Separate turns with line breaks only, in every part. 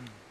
Mm.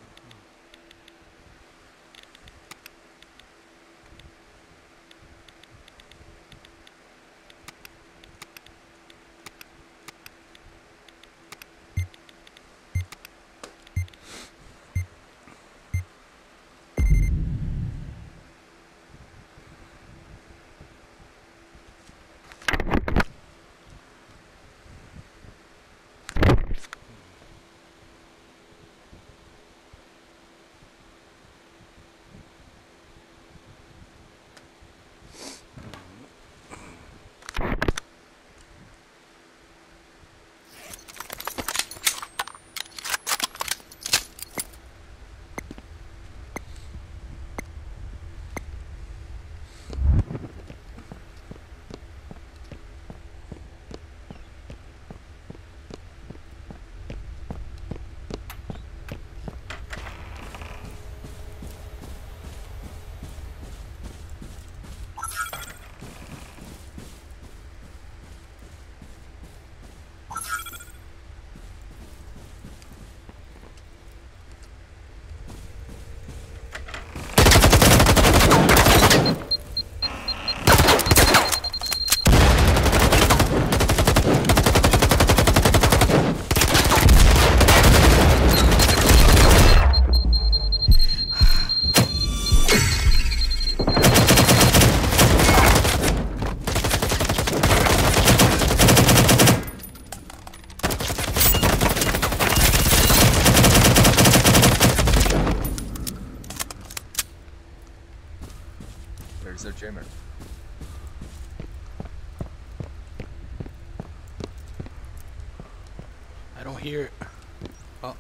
There's their jammer.
I don't hear it. Oh.